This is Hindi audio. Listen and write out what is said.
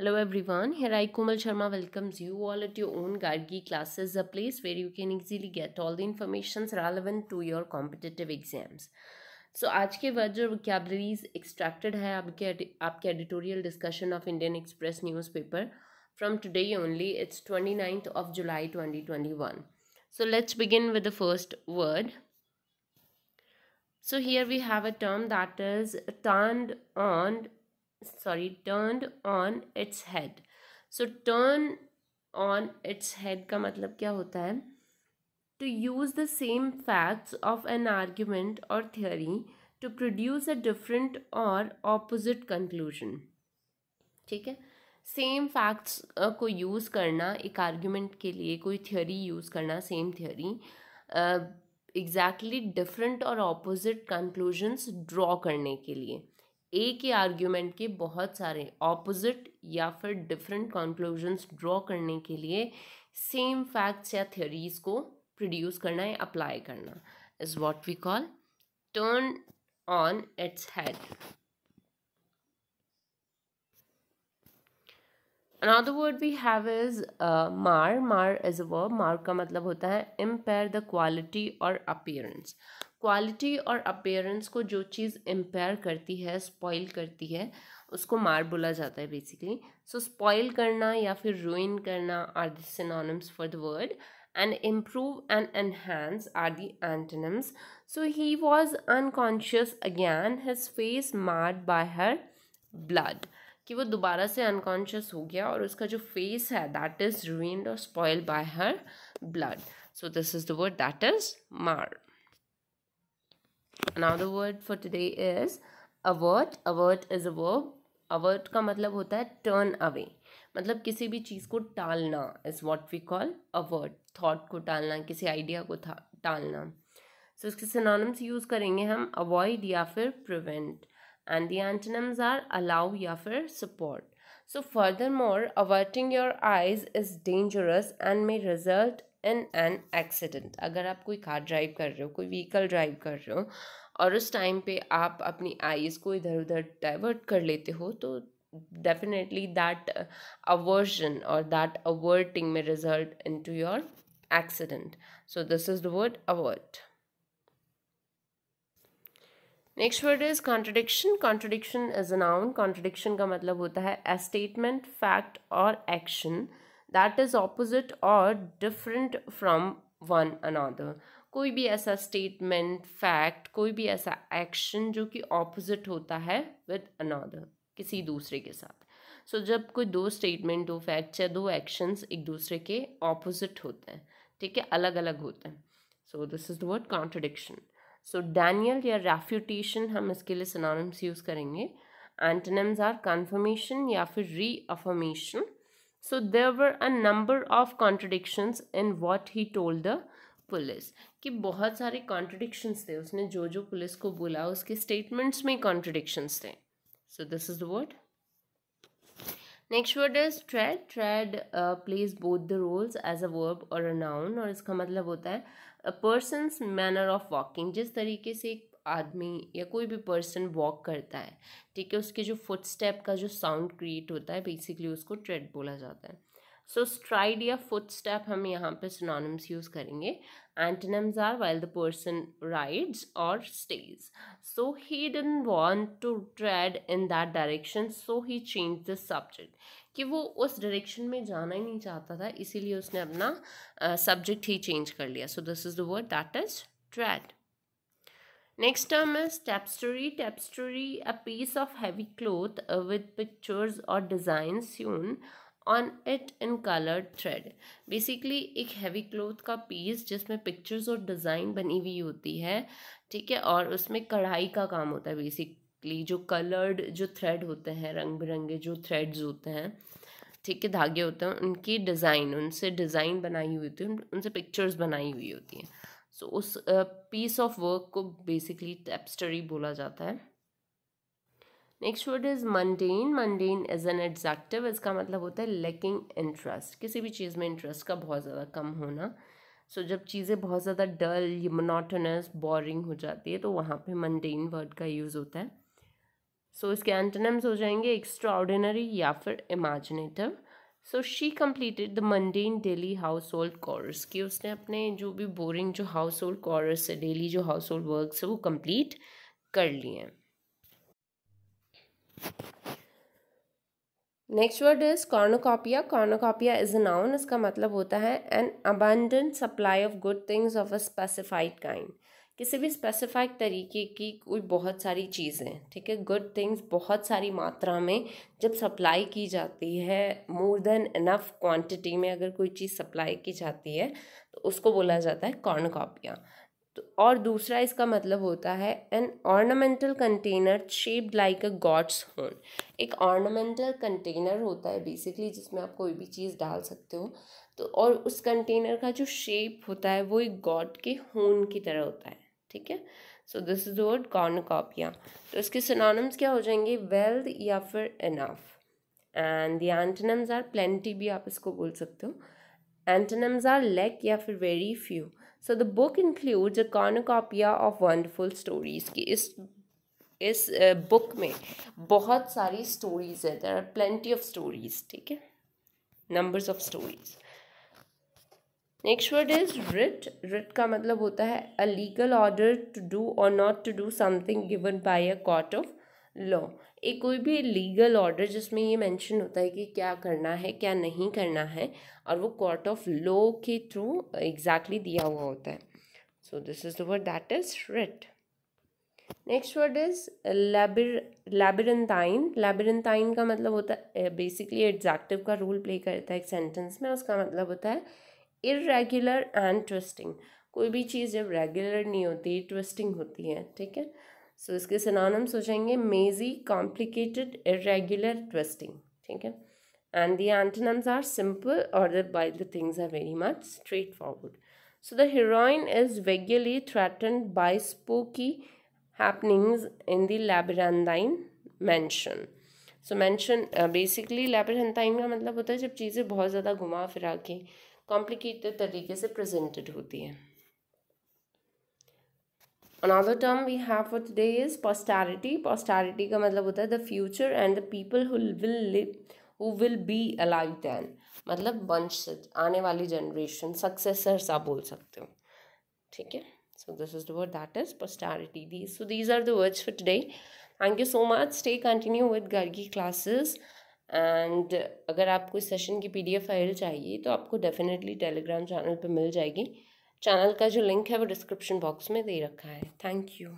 Hello everyone, here I Kumal Sharma welcomes you all at your own Gargi classes, a place where you can easily get all the informations relevant to your competitive exams. So so, आज के बाद जो वोकेबलरीज एक्सट्रैक्टेड है आपके आपके editorial discussion of Indian Express newspaper from today only it's twenty ninth of July twenty twenty one so let's begin with the first word so here we have a term that is turned on sorry turned on its head so turn on its head का मतलब क्या होता है to use the same facts of an argument or theory to produce a different or opposite conclusion ठीक है सेम फैक्ट्स को यूज़ करना एक आर्ग्यूमेंट के लिए कोई थियोरी यूज़ करना सेम थियोरी एग्जैक्टली डिफरेंट और ऑपोजिट कंक्लूजन्स ड्रॉ करने के लिए एक के आर्ग्यूमेंट के बहुत सारे ऑपोजिट या फिर डिफरेंट कंक्लूजन्स ड्रॉ करने के लिए सेम फैक्ट्स या थियोरीज को प्रोड्यूस करना या अप्लाई करना is what we call turn on its head another word we have is मार मार इज़ अ वर्ब मार का मतलब होता है इम्पेयर द क्वालिटी और अपियरेंस क्वालिटी और अपेयरेंस को जो चीज़ इम्पेयर करती है स्पॉइल करती है उसको मार बोला जाता है बेसिकली सो स्पॉइल करना या फिर रुइन करना are the synonyms for the word and improve and enhance are the antonyms. So he was unconscious again, his face marred by her blood. कि वो दोबारा से अनकॉन्शियस हो गया और उसका जो फेस है दैट इज़ ruined और spoiled by her blood so this is the word that is मार another word for today is avert. Avert is a verb. Avert का मतलब होता है टर्न अवे मतलब किसी भी चीज़ को टालना is what we call avert thought को टालना किसी आइडिया को टालना. सो so, इसके सिनोनिम्स यूज़ करेंगे हम अवॉइड या फिर prevent and the antonyms are allow या फिर support so furthermore averting your eyes is dangerous and may result in an accident अगर आप कोई कार ड्राइव कर रहे हो कोई व्हीकल ड्राइव कर रहे हो और उस टाइम पे आप अपनी आइज़ को इधर उधर डाइवर्ट कर लेते हो तो definitely that uh, aversion or that averting may result into your accident. So this is the word avert. Next word is contradiction contradiction is a noun contradiction का मतलब होता है ए स्टेटमेंट फैक्ट और एक्शन दैट इज़ ऑपोजिट और डिफरेंट फ्रॉम वन अनादर कोई भी ऐसा स्टेटमेंट फैक्ट कोई भी ऐसा एक्शन जो कि ऑपोजिट होता है विद अनादर किसी दूसरे के साथ. सो so, जब कोई दो स्टेटमेंट दो फैक्ट या दो एक्शंस एक दूसरे के ऑपोजिट होते हैं ठीक है? अलग अलग होते हैं. So this is the word contradiction so denial या रेफ्यूटेशन हम इसके लिए सिनोनिम्स यूज़ करेंगे। एंटनम्स आर कन्फर्मेशन या फिर reaffirmation so there were a number of contradictions in what he told the police कि बहुत सारे कॉन्ट्रडिक्शंस थे, उसने जो जो पुलिस को बोला, उसके स्टेटमेंट्स में कॉन्ट्रडिक्शंस थे। So this is the word next word is tread tread plays both the roles as a a और a noun और इसका मतलब होता है a मैनर ऑफ़ वॉकिंग जिस तरीके से एक आदमी या कोई भी पर्सन वॉक करता है, ठीक है, उसके जो फुट स्टेप का जो साउंड क्रिएट होता है बेसिकली उसको ट्रेड बोला जाता है। सो स्ट्राइड या फुट स्टेप हम यहाँ पे सिनोनिम्स यूज़ करेंगे. Antonyms are while the person rides और stays so he didn't want to tread in that direction so he change the subject कि वो उस डायरेक्शन में जाना ही नहीं चाहता था इसीलिए उसने अपना सब्जेक्ट uh, ही चेंज कर लिया. So this is the word that is tread Next term is tapestry. Tapestry, piece of heavy cloth uh, with pictures or designs sewn on it in colour thread basically एक हैवी क्लोथ का पीस जिसमें पिक्चर्स और डिज़ाइन बनी हुई होती है ठीक है? और उसमें कढ़ाई का काम होता है बेसिकली जो कलर्ड जो थ्रेड होते हैं रंग बिरंगे जो थ्रेड्स होते हैं ठीक है? धागे होते हैं उनकी डिज़ाइन उनसे डिज़ाइन बनाई हुई होती है उनसे पिक्चर्स बनाई हुई होती हैं। सो so, उस पीस ऑफ़ वर्क को बेसिकली टेप्स्टरी बोला जाता है। Next word is mundane mundane as an adjective इसका मतलब होता है लेकिंग इंटरेस्ट किसी भी चीज़ में इंटरेस्ट का बहुत ज़्यादा कम होना। सो so, जब चीज़ें बहुत ज़्यादा डल मोनोटनस बोरिंग हो जाती है तो वहाँ पे मंडेन वर्ड का यूज़ होता है। सो so, इसके एंटनम्स हो जाएँगे एक्स्ट्रा ऑर्डिनरी या फिर imaginative so she completed the mundane daily household chores कि उसने अपने जो भी बोरिंग जो हाउस होल्ड कॉर्स है डेली जो हाउस होल्ड वर्क है वो कंप्लीट कर लिए हैं। Next word is cornucopia cornucopia is a noun इसका मतलब होता है an abundant supply of good things of a specified kind किसी भी स्पेसिफाइड तरीके की कोई बहुत सारी चीज़ें, ठीक है? गुड थिंग्स बहुत सारी मात्रा में जब सप्लाई की जाती है मोर देन इनफ क्वांटिटी में अगर कोई चीज़ सप्लाई की जाती है तो उसको बोला जाता है कॉर्नोकॉपिया तो और दूसरा इसका मतलब होता है an ornamental container shaped like a goat's horn एक ऑर्नामेंटल कंटेनर होता है बेसिकली जिसमें आप कोई भी चीज़ डाल सकते हो। तो और उस कंटेनर का जो शेप होता है, वो एक गॉड के होन की तरह होता है, ठीक है? So this is word cornucopia तो इसके सिनोनिम्स क्या हो जाएँगे? वेल्थ या फिर enough and the antonyms are plenty भी आप इसको बोल सकते हो। एंटनम्स आर लेक या फिर very few so the book includes a cornucopia of wonderful stories की इस इस बुक में बहुत सारी स्टोरीज है. There are plenty of stories ठीक है? Numbers of stories next word is writ writ का मतलब होता है a legal order to do or not to do something given by a court of law. एक कोई भी लीगल ऑर्डर जिसमें ये मेंशन होता है कि क्या करना है, क्या नहीं करना है और वो कोर्ट ऑफ़ लॉ के थ्रू एग्जैक्टली दिया हुआ होता है। So this is the word that is writ. Next word is labyrinthine. Labyrinthine का मतलब होता है, बेसिकली एग्जैक्टिव का रोल प्ले करता है एक सेंटेंस में, उसका मतलब होता है इरेगुलर एंड ट्विस्टिंग। कोई भी चीज़ जब रेगुलर नहीं होती, ट्विस्टिंग होती है, ठीक है? सो इसके सिनोनिम्स हो जाएँगे मेजी कॉम्प्लिकेटेड इरेगुलर ट्विस्टिंग ठीक है? And the antonyms are simple और the by the things are very much straightforward so the heroine is vaguely threatened by spooky happenings in the labyrinthine mansion. So mansion basically labyrinthine का मतलब होता है जब चीज़ें बहुत ज़्यादा घुमा फिरा के कॉम्प्लिकेटेड तरीके से प्रेजेंटेड होती हैं। Another term we have for today is posterity posterity का मतलब होता है the future and the people who will live who will be alive then मतलब वंश आने वाली जनरेशन सक्सेसर्स आप बोल सकते हो ठीक है so this is the word that is posterity these so these are the words for today thank you so much stay continue with gargi classes and अगर आपको इस सेशन की पीडीएफ फ़ाइल चाहिए तो आपको डेफिनेटली टेलीग्राम चैनल पे मिल जाएगी चैनल का जो लिंक है वो डिस्क्रिप्शन बॉक्स में दे रखा है। Thank you.